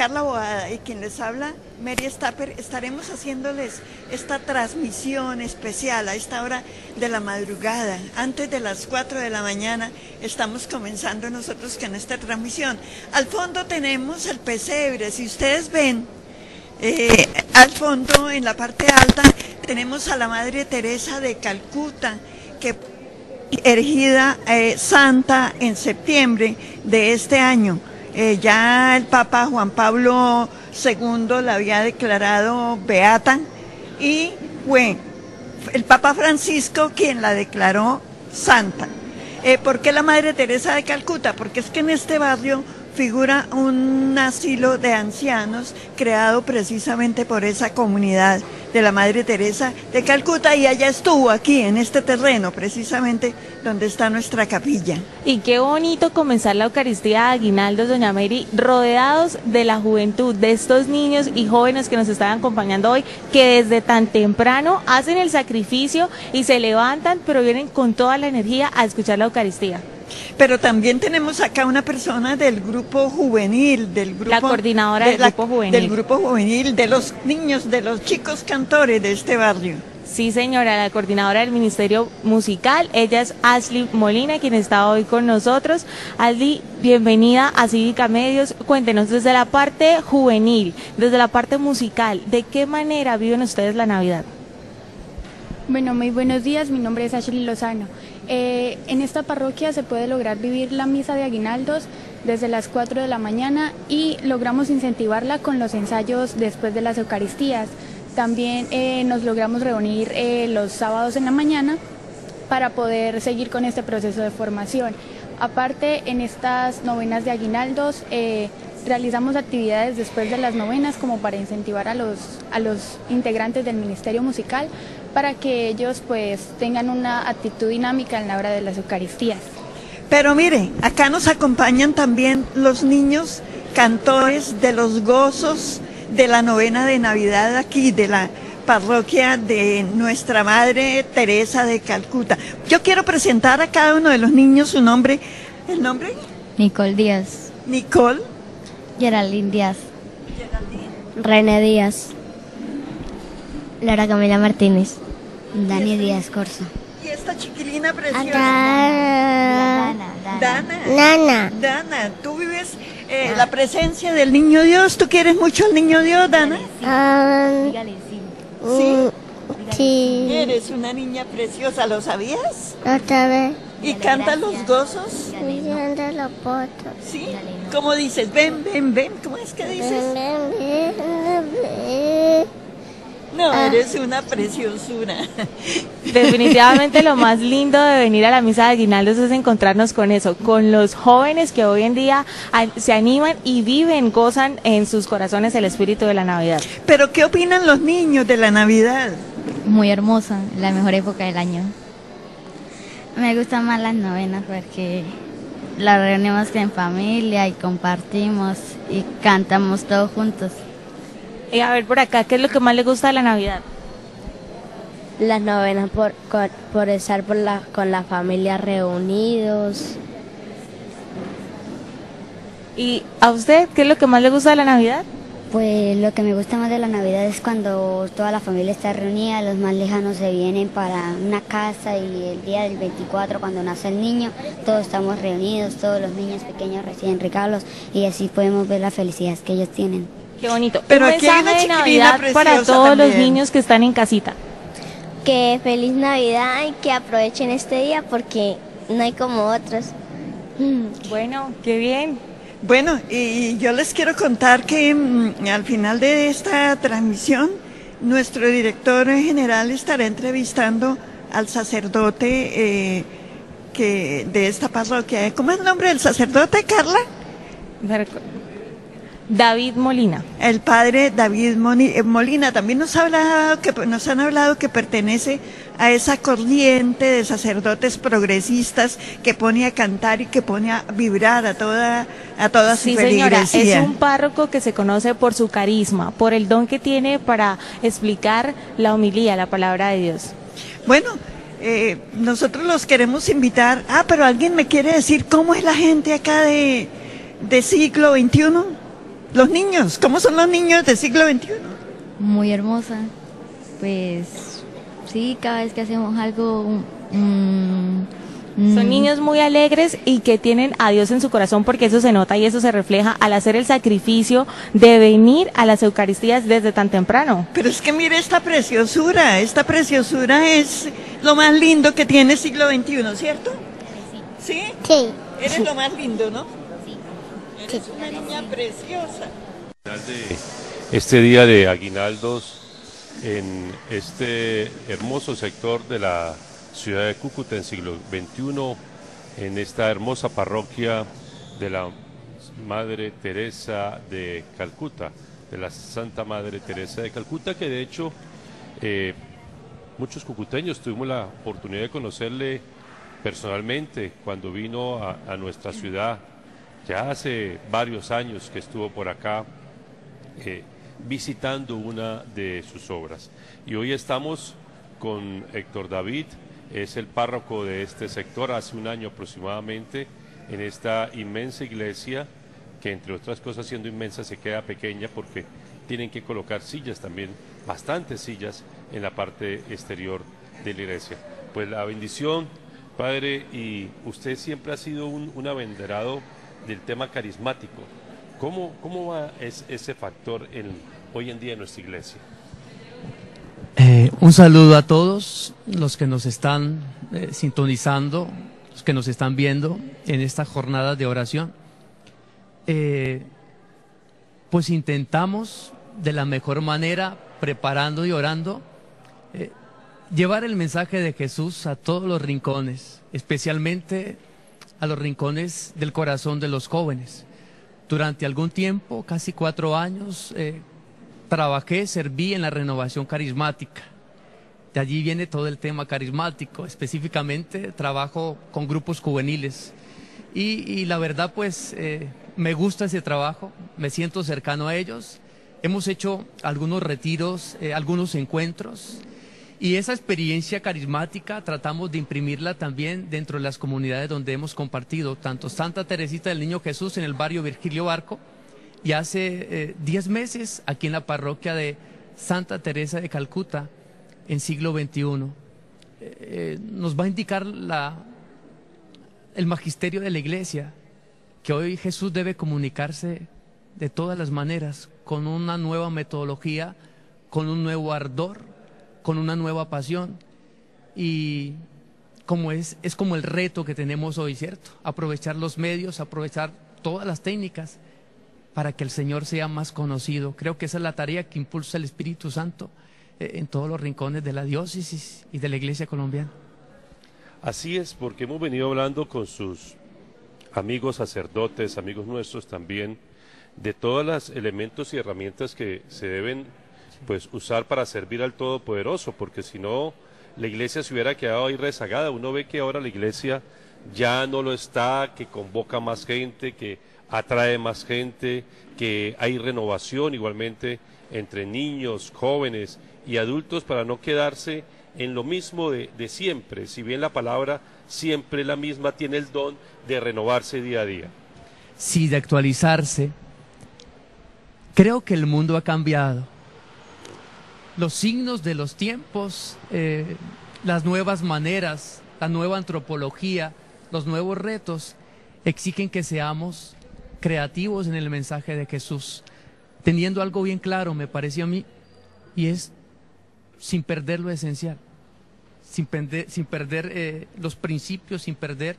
Carla Boada y quien les habla, Mary Stapper, estaremos haciéndoles esta transmisión especial a esta hora de la madrugada. Antes de las 4 de la mañana estamos comenzando nosotros con esta transmisión. Al fondo tenemos el pesebre, si ustedes ven, eh, al fondo, en la parte alta, tenemos a la Madre Teresa de Calcuta, que erigida eh, santa en septiembre de este año. Eh, ya el Papa Juan Pablo II la había declarado beata y fue el Papa Francisco quien la declaró santa. Eh, ¿Por qué la Madre Teresa de Calcuta? Porque es que en este barrio figura un asilo de ancianos creado precisamente por esa comunidad de la Madre Teresa de Calcuta y allá estuvo aquí en este terreno precisamente donde está nuestra capilla. Y qué bonito comenzar la Eucaristía de Aguinaldos, Doña Mary, rodeados de la juventud, de estos niños y jóvenes que nos están acompañando hoy, que desde tan temprano hacen el sacrificio y se levantan, pero vienen con toda la energía a escuchar la Eucaristía. Pero también tenemos acá una persona del grupo juvenil, del grupo... La coordinadora del grupo juvenil. Del grupo juvenil, de los niños, de los chicos cantores de este barrio. Sí, señora, la coordinadora del Ministerio Musical. Ella es Ashley Molina, quien está hoy con nosotros. Ashley, bienvenida a Cívica Medios. Cuéntenos desde la parte juvenil, desde la parte musical, ¿de qué manera viven ustedes la Navidad? Bueno, muy buenos días. Mi nombre es Ashley Lozano. Eh, en esta parroquia se puede lograr vivir la misa de aguinaldos desde las 4 de la mañana y logramos incentivarla con los ensayos después de las Eucaristías. También eh, nos logramos reunir eh, los sábados en la mañana para poder seguir con este proceso de formación. Aparte, en estas novenas de aguinaldos realizamos actividades después de las novenas como para incentivar a los, a los integrantes del Ministerio Musical para que ellos pues tengan una actitud dinámica en la hora de las Eucaristías. Pero mire, acá nos acompañan también los niños cantores de los gozos de la novena de Navidad aquí, de la parroquia de nuestra Madre Teresa de Calcuta. Yo quiero presentar a cada uno de los niños su nombre. ¿El nombre? Nicole Díaz. Nicole. Geraldine Díaz. René Díaz. Lara Camila Martínez. Dani Díaz Corso. Y esta chiquilina preciosa. Dana. Dana. Nana. Dana, tú vives eh, la presencia del niño Dios. ¿Tú quieres mucho al niño Dios, Dana? Ah, Sí. mm, sí. Eres una niña preciosa, ¿lo sabías? Otra vez. ¿Y canta los gozos? Los. ¿Sí? ¿Cómo dices? Ven, ven, ven. ¿Cómo es que dices? No, eres una preciosura. Definitivamente lo más lindo de venir a la misa de Aguinaldos es encontrarnos con eso, con los jóvenes que hoy en día se animan y viven, gozan en sus corazones el espíritu de la Navidad. Pero ¿qué opinan los niños de la Navidad? Muy hermosa, la mejor época del año. Me gustan más las novenas porque las reunimos en familia y compartimos y cantamos todos juntos. Y a ver por acá, ¿qué es lo que más le gusta de la Navidad? Las novenas por, con- por estar por la, con la familia reunidos. ¿Y a usted qué es lo que más le gusta de la Navidad? Pues lo que me gusta más de la Navidad es cuando toda la familia está reunida, los más lejanos se vienen para una casa y el día del 24 cuando nace el niño, todos estamos reunidos, todos los niños pequeños reciben regalos y así podemos ver la felicidad que ellos tienen. Qué bonito. Pero Un aquí hay una de Navidad para todos los niños que están en casita. Que feliz Navidad y que aprovechen este día porque no hay como otros. Bueno, qué bien. Bueno, y yo les quiero contar que mm, al final de esta transmisión, nuestro director general estará entrevistando al sacerdote eh, que de esta parroquia. ¿Cómo es el nombre del sacerdote, Carla? David Molina. El padre David eh, Molina también nos ha hablado que nos han hablado que pertenece a esa corriente de sacerdotes progresistas que pone a cantar y que pone a vibrar a toda a toda su Sí, señora, es un párroco que se conoce por su carisma, por el don que tiene para explicar la homilía, la palabra de Dios. Bueno, eh, nosotros los queremos invitar. Ah, pero alguien me quiere decir cómo es la gente acá de, de siglo XXI. Los niños, ¿cómo son los niños del siglo XXI? Muy hermosa. Pues sí, cada vez que hacemos algo... mm, Son niños muy alegres y que tienen a Dios en su corazón porque eso se nota y eso se refleja al hacer el sacrificio de venir a las Eucaristías desde tan temprano. Pero es que mire esta preciosura, esta preciosura es lo más lindo que tiene el siglo XXI, ¿cierto? Sí. Sí. Eres lo más lindo, ¿no? Eres una niña preciosa. final de este día de aguinaldos en este hermoso sector de la ciudad de Cúcuta en siglo XXI, en esta hermosa parroquia de la Madre Teresa de Calcuta, de la Santa Madre Teresa de Calcuta, que de hecho eh, muchos cucuteños tuvimos la oportunidad de conocerle personalmente cuando vino a, a nuestra ciudad, ya hace varios años que estuvo por acá eh, visitando una de sus obras. Y hoy estamos con Héctor David, es el párroco de este sector, hace un año aproximadamente, en esta inmensa iglesia, que entre otras cosas siendo inmensa se queda pequeña porque tienen que colocar sillas también, bastantes sillas en la parte exterior de la iglesia. Pues la bendición, Padre, y usted siempre ha sido un, un abanderado del tema carismático. ¿Cómo, cómo va es, ese factor en, hoy en día en nuestra iglesia? Eh, un saludo a todos los que nos están eh, sintonizando, los que nos están viendo en esta jornada de oración. Eh, pues intentamos de la mejor manera, preparando y orando, llevar el mensaje de Jesús a todos los rincones, especialmente a los rincones del corazón de los jóvenes. Durante algún tiempo, casi cuatro años, eh, trabajé, serví en la renovación carismática. De allí viene todo el tema carismático. Específicamente trabajo con grupos juveniles. Y, la verdad, pues, eh, me gusta ese trabajo, me siento cercano a ellos. Hemos hecho algunos retiros, eh, algunos encuentros. Y esa experiencia carismática tratamos de imprimirla también dentro de las comunidades donde hemos compartido, tanto Santa Teresita del Niño Jesús en el barrio Virgilio Barco, y hace 10 meses aquí en la parroquia de Santa Teresa de Calcuta, en siglo XXI. Eh, nos va a indicar la, el magisterio de la iglesia, que hoy Jesús debe comunicarse de todas las maneras, con una nueva metodología, con un nuevo ardor, con una nueva pasión. Y como es, es como el reto que tenemos hoy, ¿cierto? Aprovechar los medios, aprovechar todas las técnicas para que el Señor sea más conocido. Creo que esa es la tarea que impulsa el Espíritu Santo eh, en todos los rincones de la diócesis y de la iglesia colombiana. Así es, porque hemos venido hablando con sus amigos sacerdotes, amigos nuestros también, de todos los elementos y herramientas que se deben pues usar para servir al Todopoderoso, porque si no la iglesia se hubiera quedado ahí rezagada. Uno ve que ahora la iglesia ya no lo está, que convoca más gente, que atrae más gente, que hay renovación igualmente entre niños, jóvenes y adultos para no quedarse en lo mismo de, de siempre. Si bien la palabra siempre la misma tiene el don de renovarse día a día. Sí, de actualizarse. Creo que el mundo ha cambiado. Los signos de los tiempos, eh, las nuevas maneras, la nueva antropología, los nuevos retos exigen que seamos creativos en el mensaje de Jesús, teniendo algo bien claro, me pareció a mí, y es sin perder lo esencial, sin perder, sin perder eh, los principios, sin perder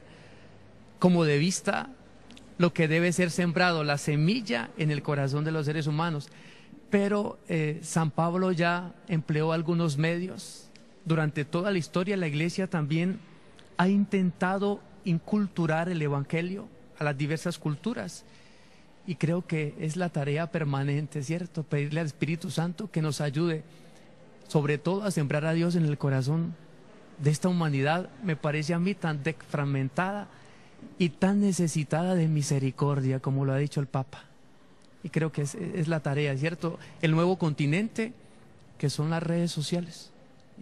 como de vista lo que debe ser sembrado, la semilla en el corazón de los seres humanos. Pero eh, San Pablo ya empleó algunos medios. Durante toda la historia la iglesia también ha intentado inculturar el Evangelio a las diversas culturas. Y creo que es la tarea permanente, ¿cierto? Pedirle al Espíritu Santo que nos ayude, sobre todo a sembrar a Dios en el corazón de esta humanidad, me parece a mí tan fragmentada y tan necesitada de misericordia, como lo ha dicho el Papa. Y creo que es, es, la tarea, ¿cierto? El nuevo continente, que son las redes sociales.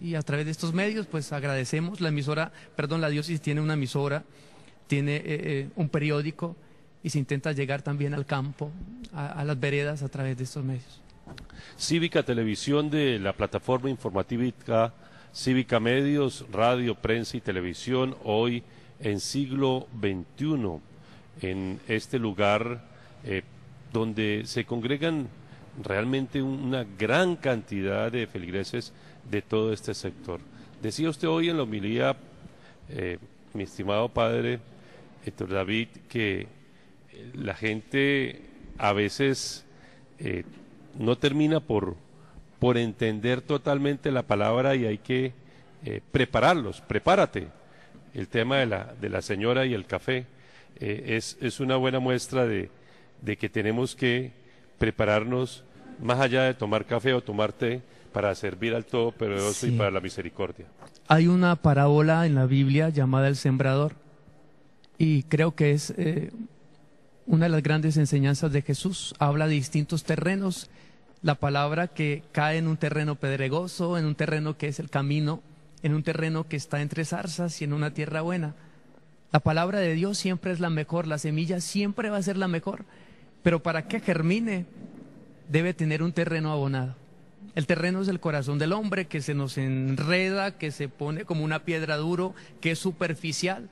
Y a través de estos medios, pues agradecemos. La emisora, perdón, la diócesis tiene una emisora, tiene eh, eh, un periódico y se intenta llegar también al campo, a, las veredas a través de estos medios. Cívica Televisión de la plataforma informativa Cívica Medios, Radio, Prensa y Televisión, hoy en siglo XXI, en este lugar eh, donde se congregan realmente una gran cantidad de feligreses de todo este sector. Decía usted hoy en la homilía, eh, mi estimado padre Héctor David, que eh, la gente a veces no termina por, por entender totalmente la palabra y hay que eh, prepararlos, prepárate. El tema de la, de la señora y el café eh, es, es, una buena muestra de, de, que tenemos que prepararnos más allá de tomar café o tomar té para servir al Todopoderoso y para la misericordia. Hay una parábola en la Biblia llamada el sembrador y creo que es eh, una de las grandes enseñanzas de Jesús. Habla de distintos terrenos la palabra que cae en un terreno pedregoso, en un terreno que es el camino, en un terreno que está entre zarzas y en una tierra buena. La palabra de Dios siempre es la mejor, la semilla siempre va a ser la mejor, pero para que germine debe tener un terreno abonado. El terreno es el corazón del hombre que se nos enreda, que se pone como una piedra duro, que es superficial.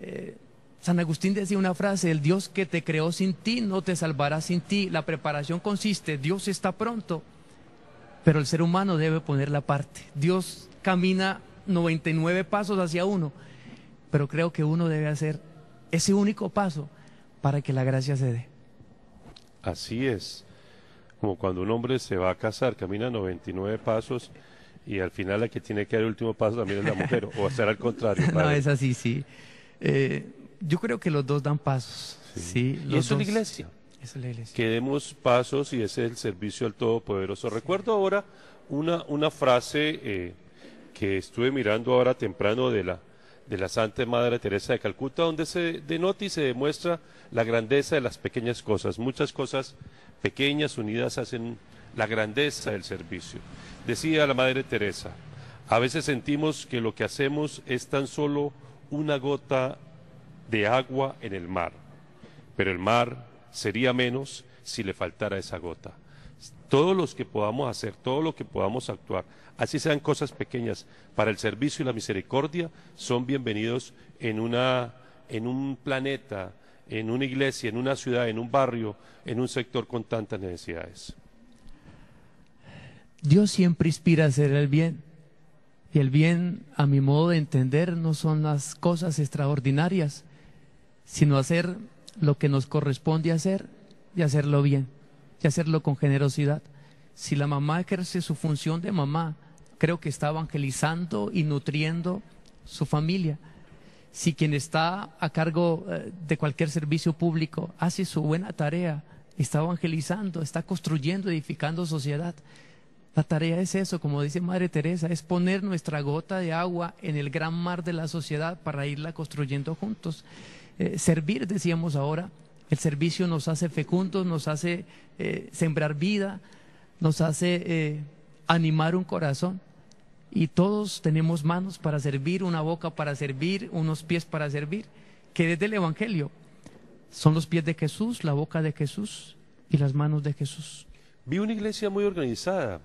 Eh, San Agustín decía una frase, el Dios que te creó sin ti no te salvará sin ti. La preparación consiste, Dios está pronto, pero el ser humano debe poner la parte. Dios camina 99 pasos hacia uno, pero creo que uno debe hacer ese único paso para que la gracia se dé. Así es, como cuando un hombre se va a casar, camina 99 pasos y al final la que tiene que dar el último paso también es la mujer, o hacer al contrario. no, es así, sí. Eh, yo creo que los dos dan pasos. Sí. y eso es la iglesia. es la iglesia. Que demos pasos y ese es el servicio al Todopoderoso. Recuerdo ahora una, una frase eh, que estuve mirando ahora temprano de la, de la Santa Madre Teresa de Calcuta, donde se denota y se demuestra la grandeza de las pequeñas cosas. Muchas cosas pequeñas unidas hacen la grandeza del servicio. Decía la Madre Teresa, a veces sentimos que lo que hacemos es tan solo una gota de agua en el mar, pero el mar sería menos si le faltara esa gota. Todos los que podamos hacer, todo lo que podamos actuar, así sean cosas pequeñas, para el servicio y la misericordia, son bienvenidos en, una, en un planeta, en una iglesia, en una ciudad, en un barrio, en un sector con tantas necesidades. Dios siempre inspira a hacer el bien. Y el bien, a mi modo de entender, no son las cosas extraordinarias, sino hacer lo que nos corresponde hacer y hacerlo bien, y hacerlo con generosidad. Si la mamá ejerce su función de mamá, creo que está evangelizando y nutriendo su familia. Si quien está a cargo eh, de cualquier servicio público hace su buena tarea, está evangelizando, está construyendo, edificando sociedad. La tarea es eso, como dice Madre Teresa, es poner nuestra gota de agua en el gran mar de la sociedad para irla construyendo juntos. Eh, servir, decíamos ahora, el servicio nos hace fecundos, nos hace eh, sembrar vida, nos hace eh, animar un corazón. Y todos tenemos manos para servir, una boca para servir, unos pies para servir, que desde el Evangelio son los pies de Jesús, la boca de Jesús y las manos de Jesús. Vi una iglesia muy organizada,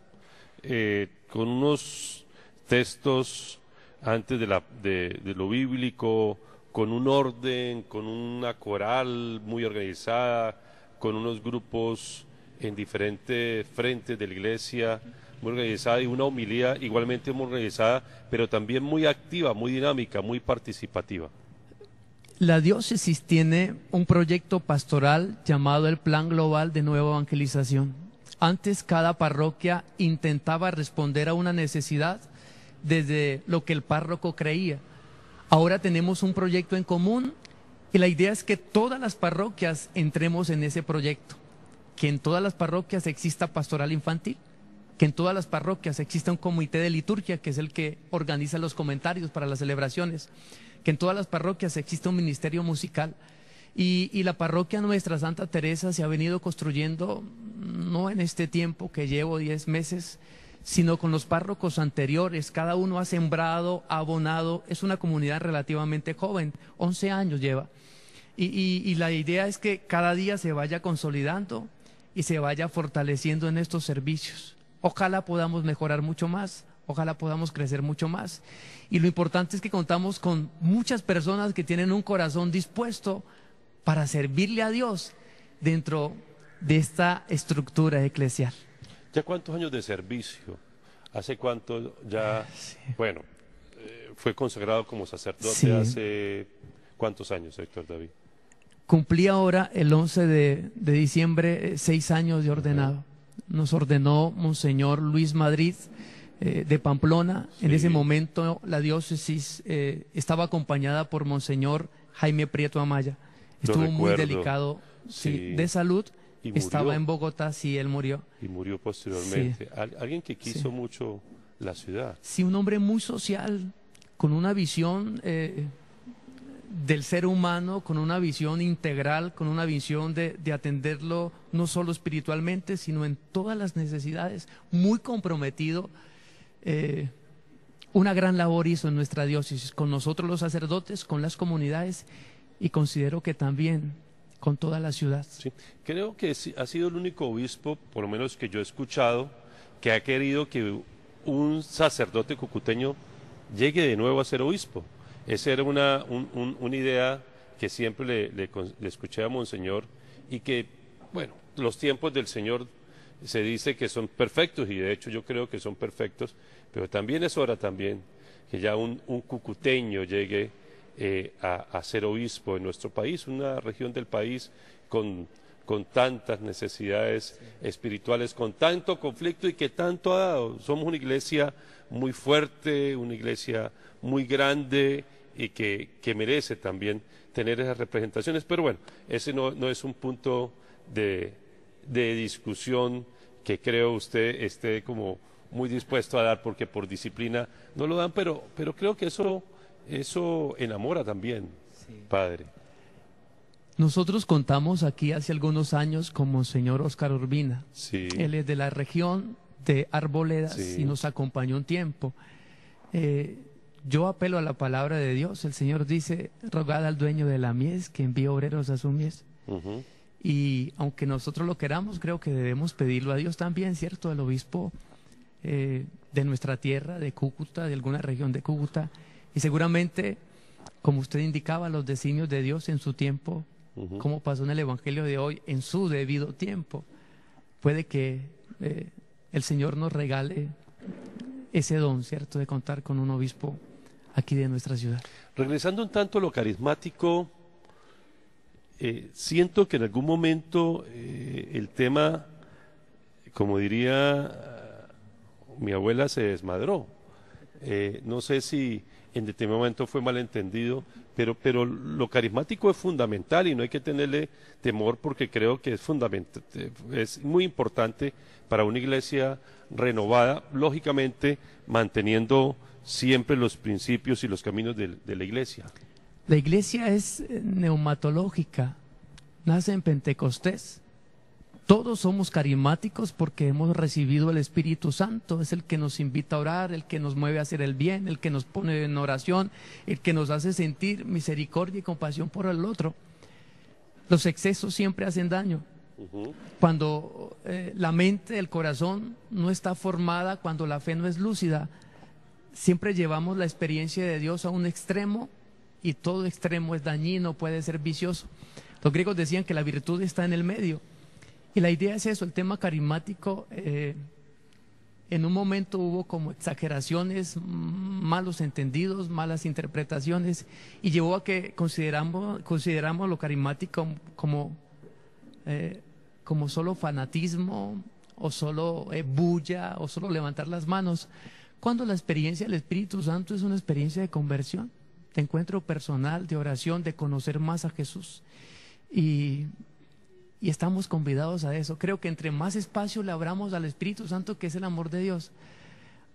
con unos textos antes de lo bíblico, con un orden, con una coral muy organizada, con unos grupos en diferentes frentes de la iglesia, muy organizada y una homilía igualmente muy organizada, pero también muy activa, muy dinámica, muy participativa. La diócesis tiene un proyecto pastoral llamado el Plan Global de Nueva Evangelización. Antes cada parroquia intentaba responder a una necesidad desde lo que el párroco creía Ahora tenemos un proyecto en común y la idea es que todas las parroquias entremos en ese proyecto, que en todas las parroquias exista pastoral infantil, que en todas las parroquias exista un comité de liturgia, que es el que organiza los comentarios para las celebraciones, que en todas las parroquias exista un ministerio musical. Y, y, la parroquia nuestra, Santa Teresa, se ha venido construyendo, no en este tiempo que llevo diez meses, sino con los párrocos anteriores. Cada uno ha sembrado, ha abonado. Es una comunidad relativamente joven, 11 años lleva. Y, y- y la idea es que cada día se vaya consolidando y se vaya fortaleciendo en estos servicios. Ojalá podamos mejorar mucho más, ojalá podamos crecer mucho más. Y lo importante es que contamos con muchas personas que tienen un corazón dispuesto para servirle a Dios dentro de esta estructura eclesial. ¿Ya cuántos años de servicio? ¿Hace cuánto ya, bueno, eh, fue consagrado como sacerdote Sí. hace cuántos años, Héctor David? Cumplí ahora el 11 de, de diciembre eh, seis años de ordenado. Nos ordenó Monseñor Luis Madrid eh, de Pamplona. En ese momento la diócesis eh, estaba acompañada por Monseñor Jaime Prieto Amaya. Estuvo muy delicado Sí. de salud. Y. Estaba en Bogotá, sí, él murió. Y murió posteriormente. Al- alguien que quiso Sí. mucho la ciudad. Sí, un hombre muy social, con una visión eh, del ser humano, con una visión integral, con una visión de, de atenderlo no solo espiritualmente, sino en todas las necesidades, muy comprometido. eh, una gran labor hizo en nuestra diócesis, con nosotros los sacerdotes, con las comunidades y considero que también con toda la ciudad. Sí. Creo que ha sido el único obispo, por lo menos que yo he escuchado, que ha querido que un sacerdote cucuteño llegue de nuevo a ser obispo. Esa era una, un- un- una idea que siempre le, le le escuché a Monseñor y que, bueno, los tiempos del Señor se dice que son perfectos y de hecho yo creo que son perfectos, pero también es hora también que ya un, un cucuteño llegue eh, a, ser obispo en nuestro país, una región del país con, con tantas necesidades espirituales, con tanto conflicto y que tanto ha dado. Somos una iglesia muy fuerte, una iglesia muy grande y que, que merece también tener esas representaciones. Pero bueno, ese no, no es un punto de, de discusión que creo usted esté como muy dispuesto a dar porque por disciplina no lo dan, pero, pero creo que eso, eso enamora también, padre. Nosotros contamos aquí hace algunos años con Monseñor Oscar Urbina. Sí. Él es de la región de Arboledas Sí. y nos acompañó un tiempo. Eh, yo apelo a la palabra de Dios. El Señor dice, rogad al dueño de la mies que envíe obreros a su mies. Y aunque nosotros lo queramos, creo que debemos pedirlo a Dios también, ¿cierto? El obispo eh, de nuestra tierra, de Cúcuta, de alguna región de Cúcuta. Y seguramente, como usted indicaba, los designios de Dios en su tiempo, como pasó en el Evangelio de hoy, en su debido tiempo. Puede que eh, el Señor nos regale ese don, ¿cierto?, de contar con un obispo aquí de nuestra ciudad. Regresando un tanto a lo carismático, eh, siento que en algún momento eh, el tema, como diría mi abuela, se desmadró. Eh, no sé si en determinado momento fue malentendido, pero, pero lo carismático es fundamental y no hay que tenerle temor porque creo que es, fundament- es muy importante para una iglesia renovada, lógicamente manteniendo siempre los principios y los caminos de, de la iglesia. La iglesia es eh, neumatológica, nace en Pentecostés. Todos somos carismáticos porque hemos recibido el Espíritu Santo, es el que nos invita a orar, el que nos mueve a hacer el bien, el que nos pone en oración, el que nos hace sentir misericordia y compasión por el otro. Los excesos siempre hacen daño. Cuando eh, la mente, el corazón no está formada, cuando la fe no es lúcida, siempre llevamos la experiencia de Dios a un extremo y todo extremo es dañino, puede ser vicioso. Los griegos decían que la virtud está en el medio. Y la idea es eso, el tema carismático. eh, en un momento hubo como exageraciones, mm, malos entendidos, malas interpretaciones, y llevó a que consideramos, consideramos lo carismático como, eh, como solo fanatismo, o solo eh, bulla, o solo levantar las manos, cuando la experiencia del Espíritu Santo es una experiencia de conversión, de encuentro personal, de oración, de conocer más a Jesús. Y, y estamos convidados a eso. Creo que entre más espacio le abramos al Espíritu Santo, que es el amor de Dios,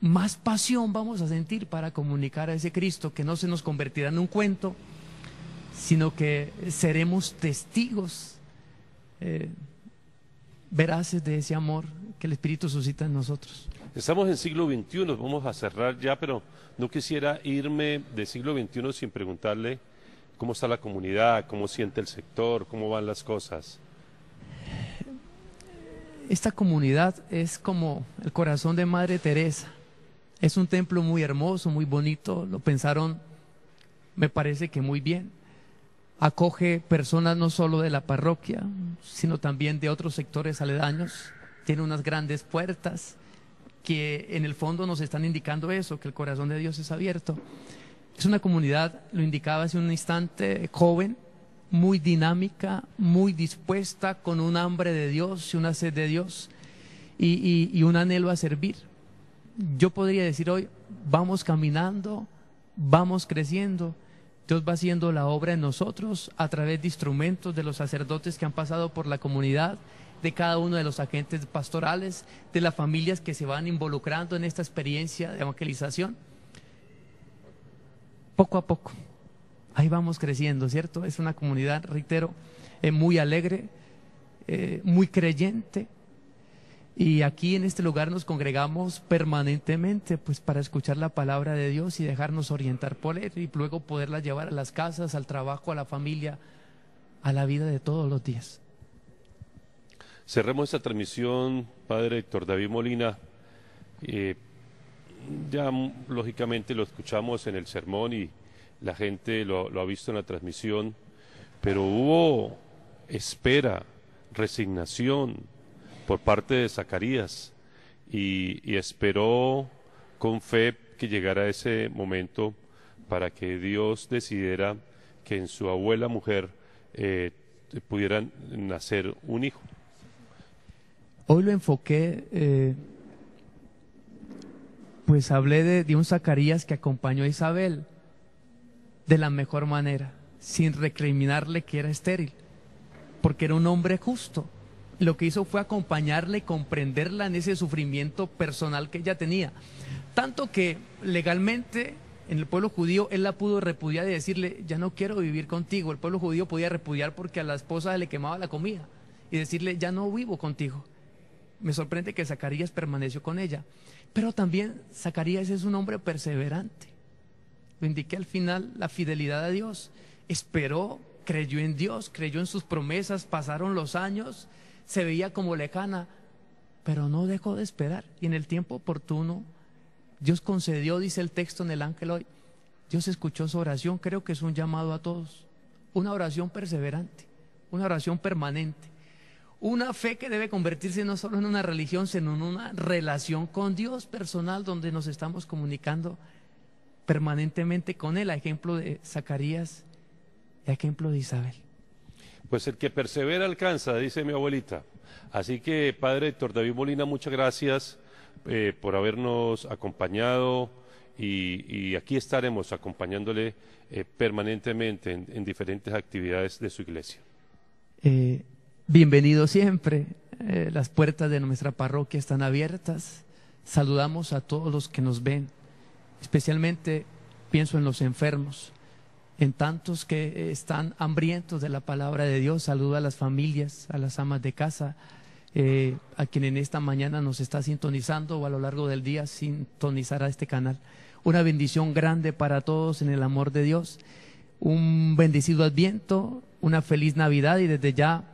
más pasión vamos a sentir para comunicar a ese Cristo que no se nos convertirá en un cuento, sino que seremos testigos eh, veraces de ese amor que el Espíritu suscita en nosotros. Estamos en siglo XXI, vamos a cerrar ya, pero no quisiera irme de siglo XXI sin preguntarle ¿Cómo está la comunidad? ¿Cómo siente el sector? ¿Cómo van las cosas? Esta comunidad es como el corazón de Madre Teresa. Es un templo muy hermoso, muy bonito. Lo pensaron, me parece que muy bien. Acoge personas no solo de la parroquia, sino también de otros sectores aledaños. Tiene unas grandes puertas que en el fondo nos están indicando eso, que el corazón de Dios es abierto. Es una comunidad, lo indicaba hace un instante, joven, muy dinámica, muy dispuesta, con un hambre de Dios y una sed de Dios y, y un anhelo a servir. Yo podría decir hoy, vamos caminando, vamos creciendo. Dios va haciendo la obra en nosotros a través de instrumentos de los sacerdotes que han pasado por la comunidad, de cada uno de los agentes pastorales, de las familias que se van involucrando en esta experiencia de evangelización. Poco a poco, ahí vamos creciendo, ¿cierto? Es una comunidad, reitero, eh, muy alegre, eh, muy creyente. Y aquí en este lugar nos congregamos permanentemente pues para escuchar la palabra de Dios y dejarnos orientar por él y luego poderla llevar a las casas, al trabajo, a la familia, a la vida de todos los días. Cerremos esta transmisión, Padre Héctor David Molina. Eh, ya lógicamente lo escuchamos en el sermón y la gente lo, ha visto en la transmisión, pero hubo espera, resignación por parte de Zacarías y, esperó con fe que llegara ese momento para que Dios decidiera que en su abuela mujer eh, pudiera nacer un hijo. Hoy lo enfoqué eh, pues hablé de, un Zacarías que acompañó a Isabel de la mejor manera, sin recriminarle que era estéril, porque era un hombre justo. Lo que hizo fue acompañarle y comprenderla en ese sufrimiento personal que ella tenía. Tanto que legalmente en el pueblo judío él la pudo repudiar y decirle, ya no quiero vivir contigo. El pueblo judío podía repudiar porque a la esposa le quemaba la comida y decirle, ya no vivo contigo. Me sorprende que Zacarías permaneció con ella. Pero también Zacarías es un hombre perseverante. Lo indiqué al final, la fidelidad a Dios. Esperó, creyó en Dios, creyó en sus promesas, pasaron los años, se veía como lejana, pero no dejó de esperar. Y en el tiempo oportuno, Dios concedió, dice el texto en el ángel hoy, Dios escuchó su oración, creo que es un llamado a todos. Una oración perseverante, una oración permanente. Una fe que debe convertirse no solo en una religión, sino en una relación con Dios personal donde nos estamos comunicando permanentemente con Él, a ejemplo de Zacarías y a ejemplo de Isabel. Pues el que persevera alcanza, dice mi abuelita. Así que, Padre Héctor David Molina, muchas gracias eh, por habernos acompañado y, aquí estaremos acompañándole eh, permanentemente en, diferentes actividades de su iglesia. Eh, Bienvenido siempre. Las puertas de nuestra parroquia están abiertas. Saludamos a todos los que nos ven. Especialmente pienso en los enfermos, en tantos que están hambrientos de la palabra de Dios. Saludo a las familias, a las amas de casa, eh, a quien en esta mañana nos está sintonizando o a lo largo del día sintonizará este canal. Una bendición grande para todos en el amor de Dios. Un bendecido adviento, una feliz Navidad y desde ya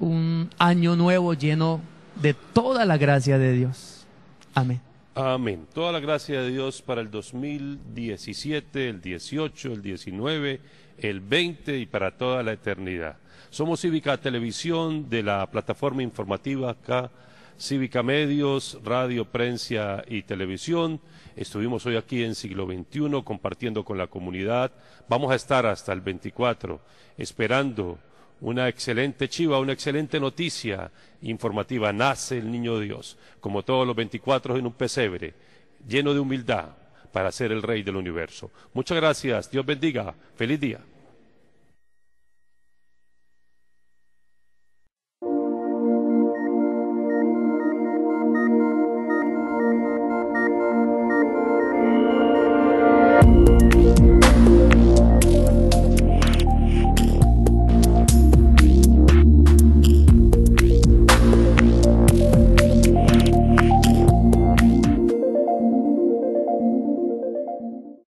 un año nuevo lleno de toda la gracia de Dios. Amén. Amén. Toda la gracia de Dios para el 2017, el 18, el 19, el 20 y para toda la eternidad. Somos Cívica Televisión de la plataforma informativa Cívica Medios, Radio, Prensa y Televisión. Estuvimos hoy aquí en siglo XXI compartiendo con la comunidad. Vamos a estar hasta el 24 esperando una excelente chiva, una excelente noticia informativa. Nace el niño Dios, como todos los 24 en un pesebre, lleno de humildad para ser el rey del universo. Muchas gracias, Dios bendiga, feliz día.